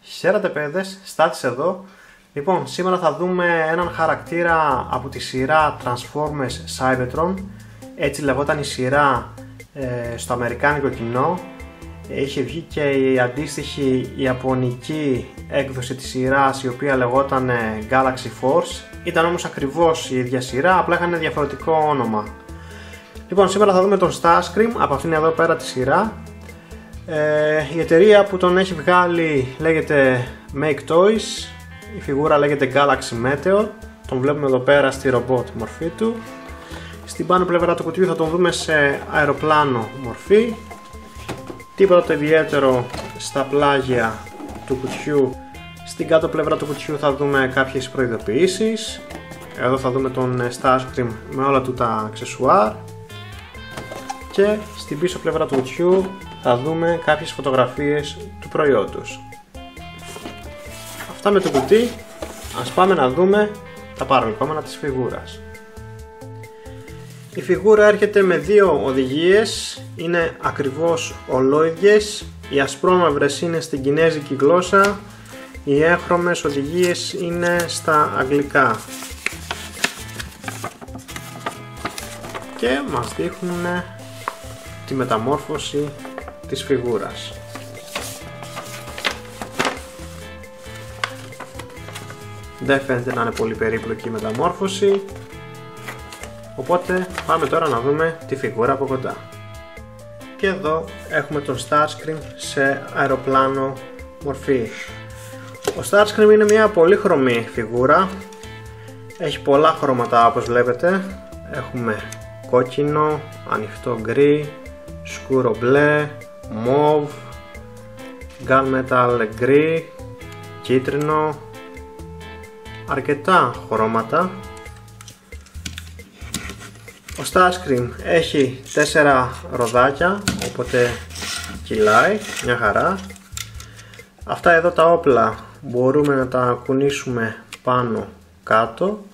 Χαίρετε παιδες, Στάτης εδώ. Λοιπόν, σήμερα θα δούμε έναν χαρακτήρα από τη σειρά Transformers Cybertron. Έτσι λεγόταν η σειρά ε, στο αμερικάνικο κοινό. Είχε βγει και η αντίστοιχη ιαπωνική έκδοση της σειράς η οποία λεγόταν ε, Galaxy Force. Ήταν όμως ακριβώς η ίδια σειρά, απλά είχαν διαφορετικό όνομα. Λοιπόν, σήμερα θα δούμε τον Starscream από αυτήν εδώ πέρα τη σειρά ε, η εταιρεία που τον έχει βγάλει λέγεται Make Toys, η φιγούρα λέγεται Galaxy Meteor, τον βλέπουμε εδώ πέρα στη ρομπότ μορφή του. Στην πάνω πλευρά του κουτιού θα τον δούμε σε αεροπλάνο μορφή. Τίποτα το ιδιαίτερο στα πλάγια του κουτιού. Στην κάτω πλευρά του κουτιού θα δούμε κάποιες προειδοποιήσεις. Εδώ θα δούμε τον Starscream με όλα του τα αξεσουάρ. Και στην πίσω πλευρά του κουτιού θα δούμε κάποιες φωτογραφίες του προϊόντος. Αυτά με το κουτί, ας πάμε να δούμε τα παρελκόμενα της φιγούρας. Η φιγούρα έρχεται με δύο οδηγίες, είναι ακριβώς ολόιδιες, οι ασπρόμαυρες είναι στην κινέζικη γλώσσα, οι έχρωμες οδηγίες είναι στα αγγλικά. Και μας δείχνουν τη μεταμόρφωση της φιγούρας. Δεν φαίνεται να είναι πολύ περίπλοκη η μεταμόρφωση, οπότε πάμε τώρα να δούμε τη φιγούρα από κοντά. Και εδώ έχουμε τον Starscream σε αεροπλάνο μορφή. Ο Starscream είναι μια πολύ χρωμή φιγούρα, έχει πολλά χρώματα όπως βλέπετε, έχουμε κόκκινο, ανοιχτό γκρι, σκούρο μπλε, μόβ, gunmetal γκρι, κίτρινο, αρκετά χρώματα. Ο Starscream έχει τέσσερα ροδάκια, οπότε κυλάει, μια χαρά. Αυτά εδώ τα όπλα μπορούμε να τα κουνήσουμε πάνω κάτω.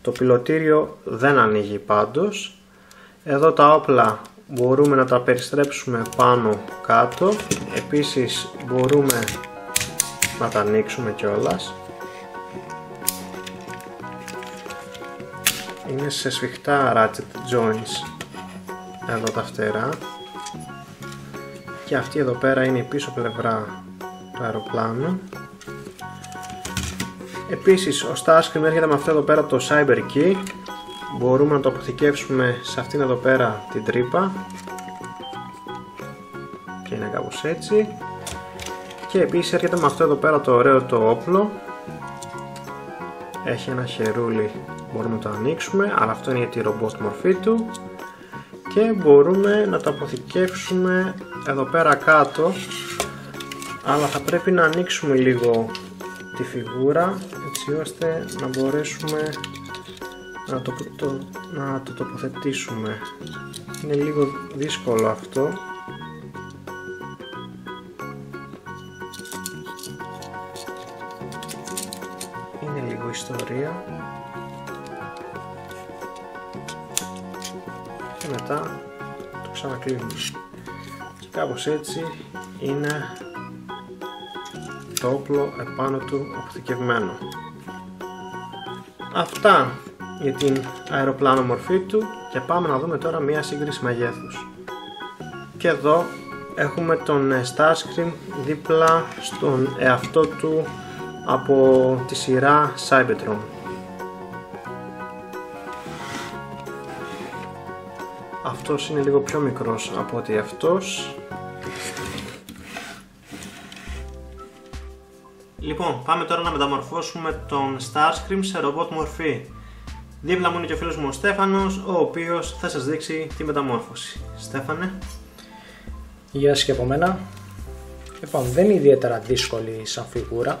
Το πιλωτήριο δεν ανοίγει πάντως. Εδώ τα όπλα μπορούμε να τα περιστρέψουμε πάνω κάτω επίσης μπορούμε να τα ανοίξουμε κιόλας είναι σε σφιχτά ratchet joints. Εδώ τα φτερά. Και αυτή εδώ πέρα είναι η πίσω πλευρά του αεροπλάνου. Επίσης ο Starscream έρχεται με αυτό εδώ πέρα το Cyber Key. Μπορούμε να το αποθηκεύσουμε σε αυτήν εδώ πέρα την τρύπα. Και είναι κάπως έτσι. Και επίσης έρχεται με αυτό εδώ πέρα το ωραίο το όπλο. Έχει ένα χερούλι μπορούμε να το ανοίξουμε αλλά αυτό είναι για τη ρομπότ μορφή του. Και μπορούμε να το αποθηκεύσουμε εδώ πέρα κάτω αλλά θα πρέπει να ανοίξουμε λίγο τη φιγούρα έτσι ώστε να μπορέσουμε να το, το, να το τοποθετήσουμε. Είναι λίγο δύσκολο αυτό. Είναι λίγο ιστορία μετά το ξανακλείνουμε και κάπως έτσι είναι το όπλο επάνω του αποθηκευμένο αυτά για την αεροπλάνο μορφή του και πάμε να δούμε τώρα μία σύγκριση μεγέθους. Και εδώ έχουμε τον Starscream δίπλα στον εαυτό του από τη σειρά Cybertron. Αυτός είναι λίγο πιο μικρός από ότι αυτός. Λοιπόν, πάμε τώρα να μεταμορφώσουμε τον Starscream σε ρομπότ μορφή. Δίπλα μου είναι και ο φίλος μου ο Στέφανος, ο οποίος θα σας δείξει τη μεταμόρφωση. Στέφανε. Γεια σας και από μένα. Λοιπόν, δεν είναι ιδιαίτερα δύσκολη σαν φιγούρα.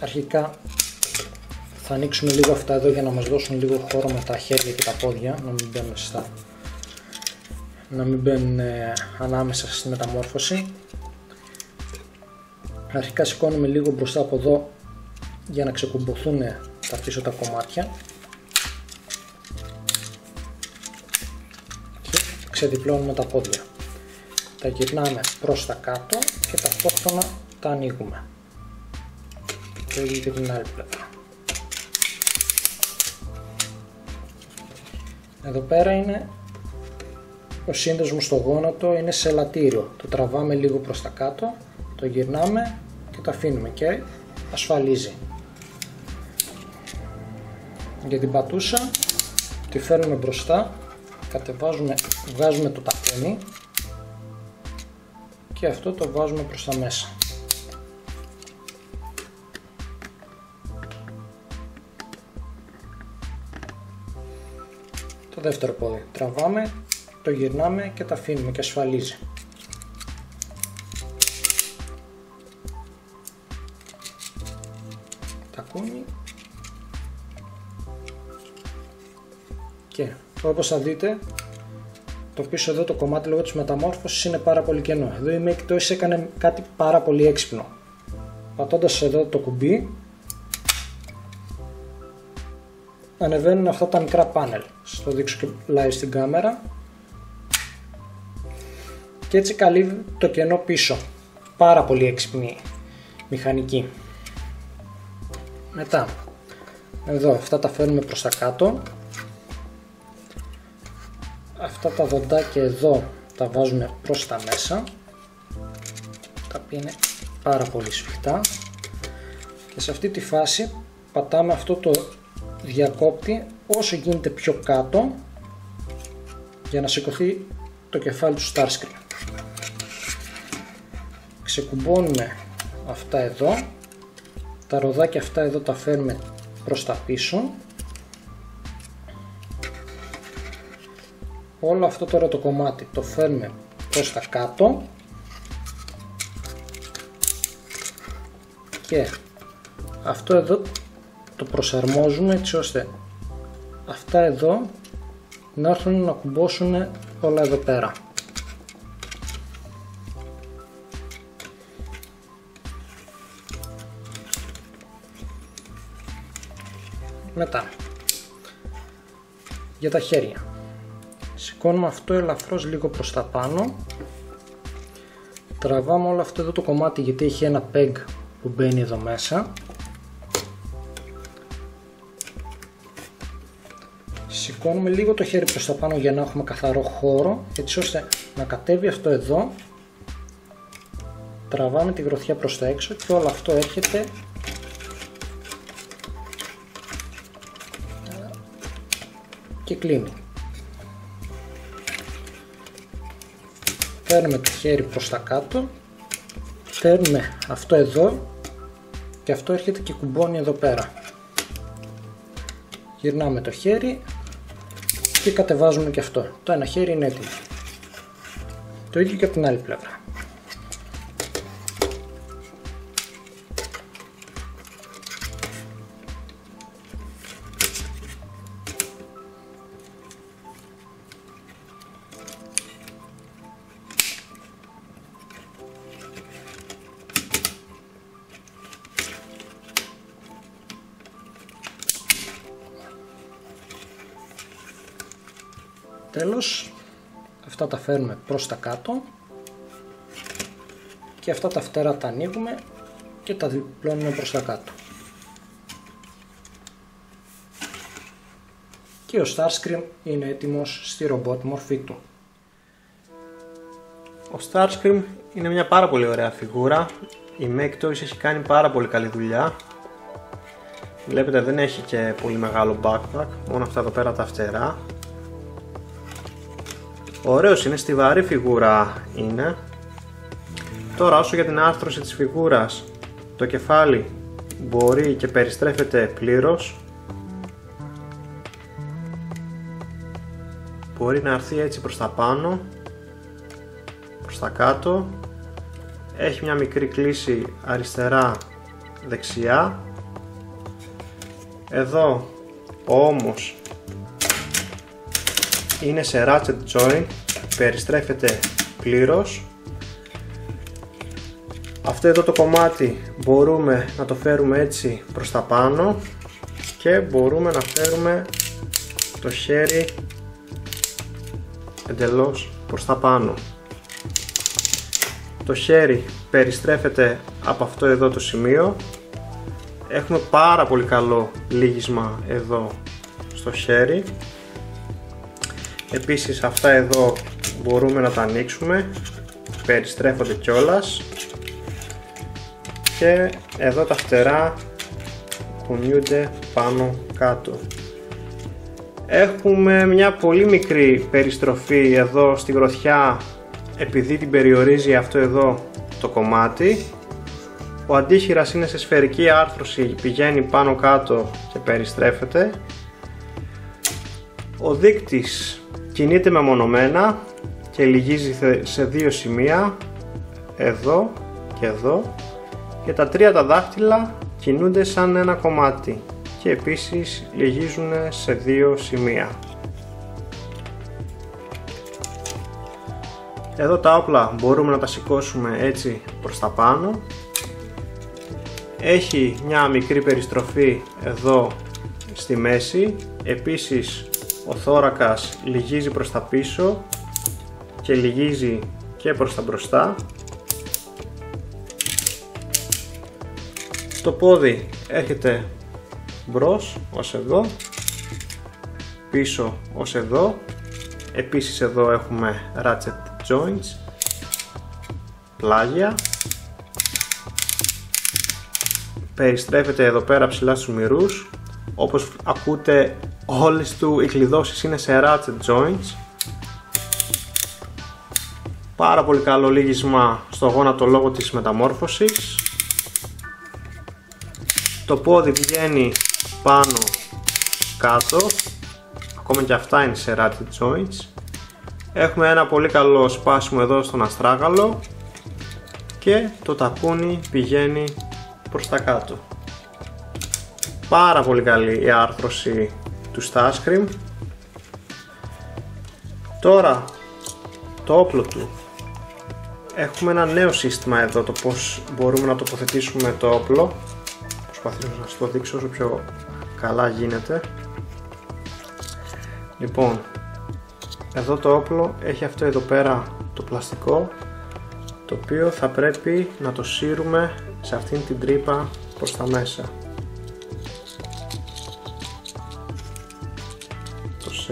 Αρχικά θα ανοίξουμε λίγο αυτά εδώ για να μας δώσουν λίγο χώρο με τα χέρια και τα πόδια, να μην μπαίνουν στα... να μην μπαίνουν ε, ανάμεσα στη μεταμόρφωση. Αρχικά σηκώνουμε λίγο μπροστά από εδώ για να ξεκουμποθούν τα πίσω τα κομμάτια και ξεδιπλώνουμε τα πόδια. Τα γυρνάμε προς τα κάτω και ταυτόχρονα τα ανοίγουμε. Το ίδιο και την άλλη πλευρά. Εδώ πέρα είναι ο σύνδεσμος στο γόνατο είναι σε λατήριο. Το τραβάμε λίγο προς τα κάτω, το γυρνάμε και το αφήνουμε και ασφαλίζει. Για την πατούσα τη φέρνουμε μπροστά, κατεβάζουμε, βγάζουμε το ταπένι και αυτό το βάζουμε προς τα μέσα. Το δεύτερο πόδι. Τραβάμε, το γυρνάμε και τα αφήνουμε και ασφαλίζει. Τακούνι. Και όπως θα δείτε το πίσω εδώ το κομμάτι λόγω της μεταμόρφωσης είναι πάρα πολύ κενό. Εδώ η Make Toys έκανε κάτι πάρα πολύ έξυπνο. Πατώντας εδώ το κουμπί ανεβαίνουν αυτά τα μικρά πάνελ. Στο δείξω και live στην κάμερα. Και έτσι καλύβει το κενό πίσω. Πάρα πολύ έξυπνη μηχανική. Μετά, εδώ αυτά τα φέρνουμε προς τα κάτω. Αυτά τα δοντάκια εδώ τα βάζουμε προς τα μέσα. Τα οποία είναι πάρα πολύ σφιχτά. Και σε αυτή τη φάση πατάμε αυτό το διακόπτη όσο γίνεται πιο κάτω για να σηκωθεί το κεφάλι του Starscream. Ξεκουμπώνουμε αυτά εδώ, τα ροδάκια αυτά εδώ τα φέρνουμε προς τα πίσω. Όλο αυτό τώρα το κομμάτι το φέρνουμε προς τα κάτω και αυτό εδώ το προσαρμόζουμε έτσι ώστε αυτά εδώ να έρθουν να κουμπώσουν όλα εδώ πέρα. Μετά, για τα χέρια. Σηκώνουμε αυτό ελαφρώς λίγο προς τα πάνω. Τραβάμε όλο αυτό εδώ το κομμάτι γιατί έχει ένα peg που μπαίνει εδώ μέσα σηκώνουμε λίγο το χέρι προς τα πάνω για να έχουμε καθαρό χώρο έτσι ώστε να κατέβει αυτό εδώ τραβάμε τη γροθιά προς τα έξω και όλο αυτό έρχεται και κλείνει παίρνουμε το χέρι προς τα κάτω παίρνουμε αυτό εδώ και αυτό έρχεται και κουμπώνει εδώ πέρα γυρνάμε το χέρι και κατεβάζουμε και αυτό. Το ένα χέρι είναι έτοιμο. Το ίδιο και από την άλλη πλευρά. Τέλος, αυτά τα φέρνουμε προς τα κάτω και αυτά τα φτερά τα ανοίγουμε και τα διπλώνουμε προς τα κάτω. Και ο Starscream είναι έτοιμος στη ρομπότ μορφή του. Ο Starscream είναι μια πάρα πολύ ωραία φιγούρα. Η Make Toys έχει κάνει πάρα πολύ καλή δουλειά. Βλέπετε δεν έχει και πολύ μεγάλο backpack, μόνο αυτά εδώ πέρα τα φτερά. Ωραίος είναι, στιβαρή φιγούρα είναι. Τώρα όσο για την άρθρωση της φιγούρας, το κεφάλι μπορεί και περιστρέφεται πλήρως. Μπορεί να έρθει έτσι προς τα πάνω, προς τα κάτω. Έχει μια μικρή κλίση αριστερά δεξιά. Εδώ όμως είναι σε ratchet joint, περιστρέφεται πλήρως. Αυτό εδώ το κομμάτι μπορούμε να το φέρουμε έτσι προς τα πάνω και μπορούμε να φέρουμε το χέρι εντελώς προς τα πάνω. Το χέρι περιστρέφεται από αυτό εδώ το σημείο. Έχουμε πάρα πολύ καλό λύγισμα εδώ στο χέρι επίσης αυτά εδώ μπορούμε να τα ανοίξουμε. Περιστρέφονται κιόλας. Και εδώ τα φτερά κουνιούνται πάνω κάτω. Έχουμε μια πολύ μικρή περιστροφή εδώ στη γροθιά επειδή την περιορίζει αυτό εδώ το κομμάτι. Ο αντίχειρας είναι σε σφαιρική άρθρωση, πηγαίνει πάνω κάτω και περιστρέφεται. Ο δείκτης κινείται μεμονωμένα και λυγίζει σε δύο σημεία εδώ και εδώ και τα τρία τα δάχτυλα κινούνται σαν ένα κομμάτι και επίσης λυγίζουν σε δύο σημεία. Εδώ τα όπλα μπορούμε να τα σηκώσουμε έτσι προς τα πάνω. Έχει μια μικρή περιστροφή εδώ στη μέση. Επίσης ο θώρακας λυγίζει προς τα πίσω και λυγίζει και προς τα μπροστά. Το πόδι έρχεται μπρος ως εδώ, πίσω ως εδώ. Επίσης εδώ έχουμε ratchet joints, πλάγια. Περιστρέφεται εδώ πέρα ψηλά στους μυρούς. Όπως ακούτε όλες του οι κλειδώσεις είναι σε ratchet joints. Πάρα πολύ καλό λύγισμα στο γόνατο λόγω της μεταμόρφωσης. Το πόδι πηγαίνει πάνω κάτω. Ακόμα και αυτά είναι σε ratchet joints. Έχουμε ένα πολύ καλό σπάσιμο εδώ στον αστράγαλο και το τακούνι πηγαίνει προς τα κάτω. Πάρα πολύ καλή η άρθρωση του Starscream. Τώρα το όπλο του. Έχουμε ένα νέο σύστημα εδώ το πως μπορούμε να τοποθετήσουμε το όπλο. Προσπαθήσω να σας το δείξω όσο πιο καλά γίνεται. Λοιπόν εδώ το όπλο έχει αυτό εδώ πέρα το πλαστικό το οποίο θα πρέπει να το σύρουμε σε αυτήν την τρύπα προς τα μέσα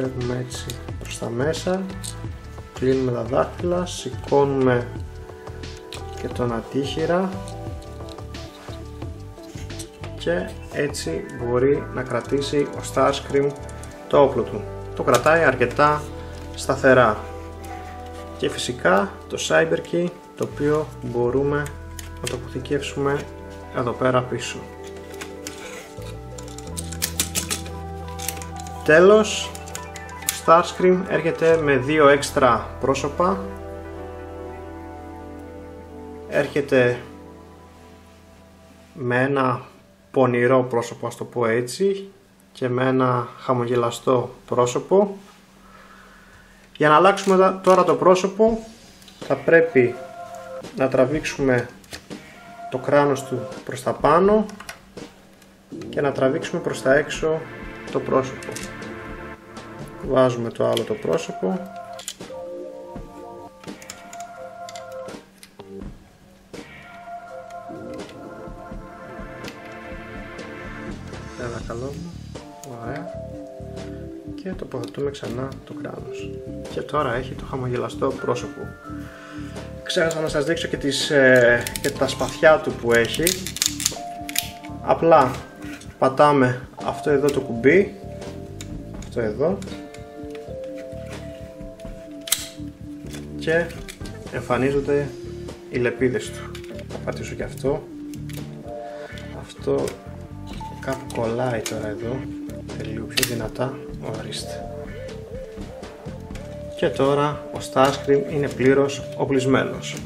το σέρνουμε έτσι προς τα μέσα κλείνουμε τα δάχτυλα, σηκώνουμε και τον αντίχειρα και έτσι μπορεί να κρατήσει ο Starscream το όπλο του. Το κρατάει αρκετά σταθερά. Και φυσικά το Cyber Key το οποίο μπορούμε να το αποθηκεύσουμε εδώ πέρα πίσω. Τέλος, Starscream έρχεται με δύο έξτρα πρόσωπα έρχεται με ένα πονηρό πρόσωπο, ας το πω έτσι, και με ένα χαμογελαστό πρόσωπο. Για να αλλάξουμε τώρα το πρόσωπο θα πρέπει να τραβήξουμε το κράνος του προς τα πάνω και να τραβήξουμε προς τα έξω το πρόσωπο. Βάζουμε το άλλο το πρόσωπο καλό μου. Ωραία. Και τοποθετούμε ξανά το κράνος. Και τώρα έχει το χαμογελαστό πρόσωπο. Ξέχασα να σας δείξω και, τις, ε, και τα σπαθιά του που έχει. Απλά πατάμε αυτό εδώ το κουμπί. Αυτό εδώ. Και εμφανίζονται οι λεπίδες του. Θα πατήσω και αυτό. Αυτό κάπου κολλάει τώρα εδώ. Λίγο πιο δυνατά. Ορίστε. Και τώρα ο Starscream είναι πλήρως οπλισμένος.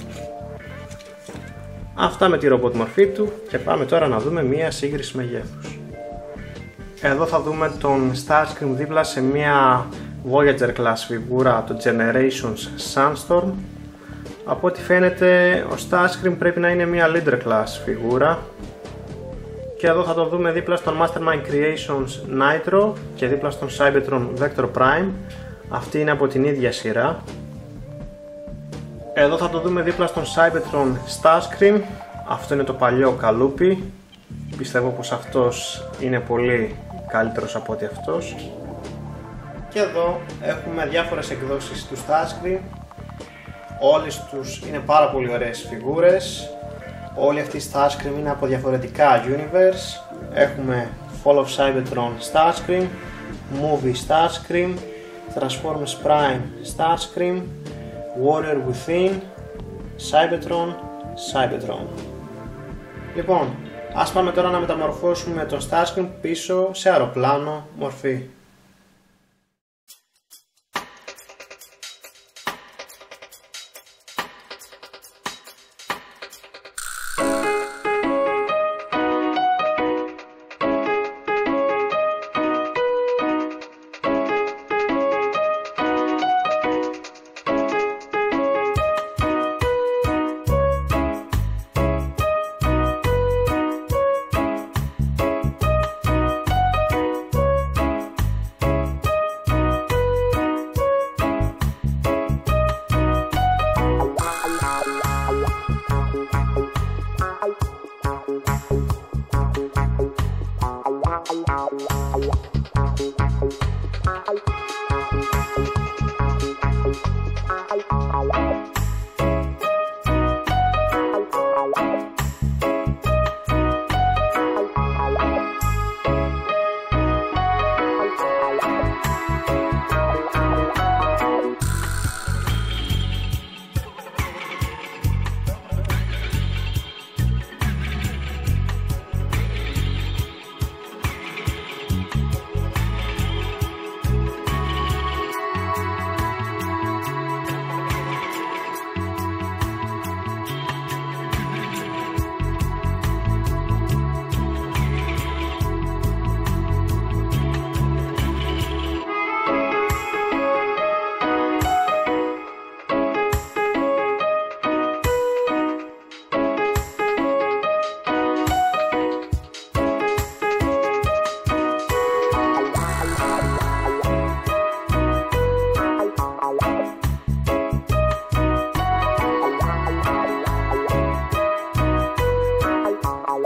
Αυτά με τη ρομπότ μορφή του και πάμε τώρα να δούμε μία σύγκριση μεγέθους. Εδώ θα δούμε τον Starscream δίπλα σε μία Voyager class φιγούρα το Generations Sunstorm Από ό,τι φαίνεται ο Starscream πρέπει να είναι μια leader class φιγούρα. Και εδώ θα το δούμε δίπλα στον Mastermind Creations Nitro και δίπλα στον Cybertron Vector Prime. Αυτή είναι από την ίδια σειρά. Εδώ θα το δούμε δίπλα στον Cybertron Starscream. Αυτό είναι το παλιό καλούπι. Πιστεύω πως αυτός είναι πολύ καλύτερος από ό,τι αυτός και εδώ έχουμε διάφορες εκδόσεις του Starscream. Όλες τους είναι πάρα πολύ ωραίες φιγούρες. Όλοι αυτοί οι Starscream είναι από διαφορετικά universe. Έχουμε Fall of Cybertron Starscream Movie Starscream Transformers Prime Starscream Warrior Within Cybertron Cybertron. Λοιπόν, ας πάμε τώρα να μεταμορφώσουμε τον Starscream πίσω σε αεροπλάνο μορφή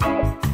Bye.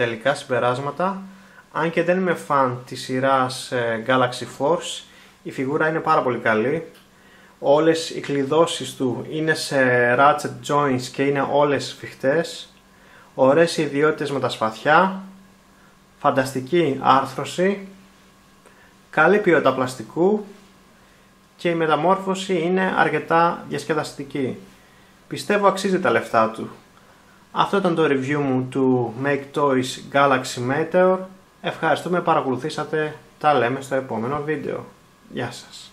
Τελικά συμπεράσματα. Αν και δεν είμαι φαν της σειράς ε, Galaxy Force, η φιγούρα είναι πάρα πολύ καλή. Όλες οι κλειδώσεις του είναι σε ratchet joints και είναι όλες σφιχτές. Ωραίες ιδιότητες με τα σπαθιά. Φανταστική άρθρωση. Καλή ποιότητα πλαστικού. Και η μεταμόρφωση είναι αρκετά διασκεδαστική. Πιστεύω αξίζει τα λεφτά του. Αυτό ήταν το review μου του Make Toys Galaxy Meteor. Ευχαριστούμε που παρακολουθήσατε. Τα λέμε στο επόμενο βίντεο. Γεια σας.